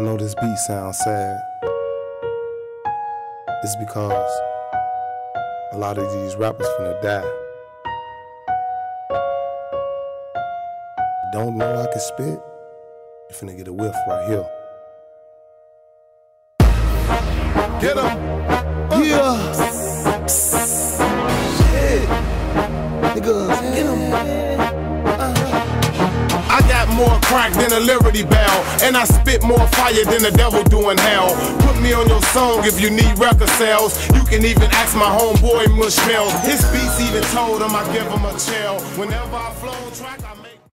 I know this beat sounds sad. It's because a lot of these rappers finna die. Don't know I can spit? You finna get a whiff right here. Get him. Yeah. Shit. Niggas, get 'em. More crack than a Liberty Bell, and I spit more fire than the devil doing hell. Put me on your song if you need record sales. You can even ask my homeboy Mushmel. His beats even told him I give him a chill. Whenever I flow track, I